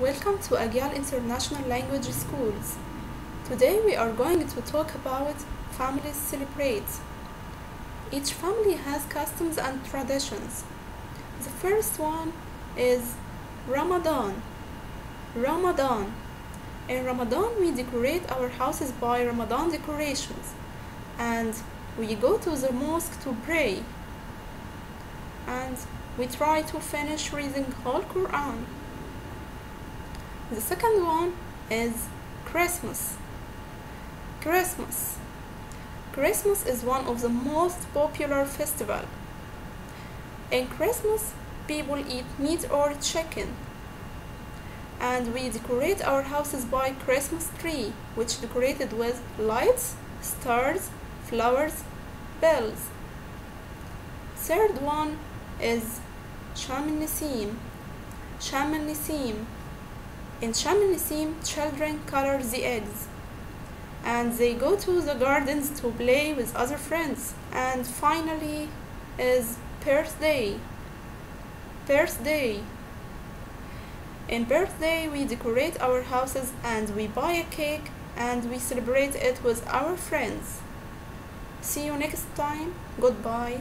Welcome to Agial International Language Schools. Today we are going to talk about families celebrate. Each family has customs and traditions. The first one is Ramadan. Ramadan. In Ramadan we decorate our houses by Ramadan decorations and we go to the mosque to pray and we try to finish reading whole Quran. The second one is Christmas. Christmas. Christmas is one of the most popular festival. In Christmas, people eat meat or chicken. And we decorate our houses by Christmas tree, which decorated with lights, stars, flowers, bells. Third one is Sham Nisim. In Sham Nisim, children color the eggs and they go to the gardens to play with other friends. And finally is birthday. Birthday. In birthday, we decorate our houses and we buy a cake and we celebrate it with our friends. See you next time. Goodbye.